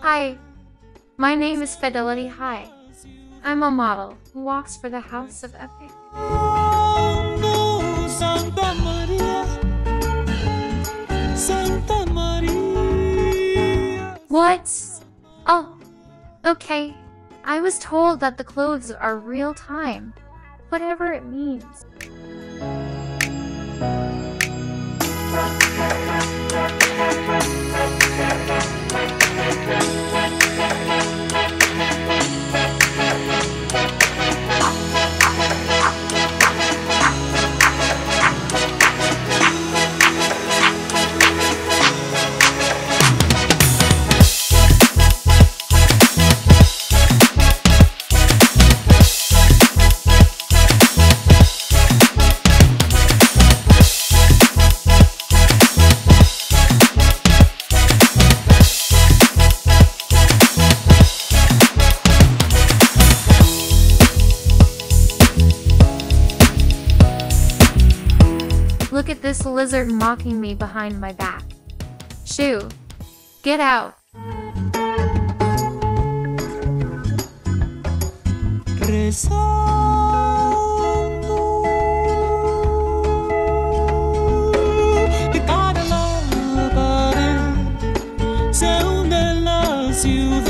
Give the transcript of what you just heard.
Hi, my name is Fidelity High. I'm a model who walks for the House of Epic. Santa Maria, Santa Maria. What? Oh, okay. I was told that the clothes are real time. Whatever it means. Look at this lizard mocking me behind my back. Shoo! Get out! la ciudad.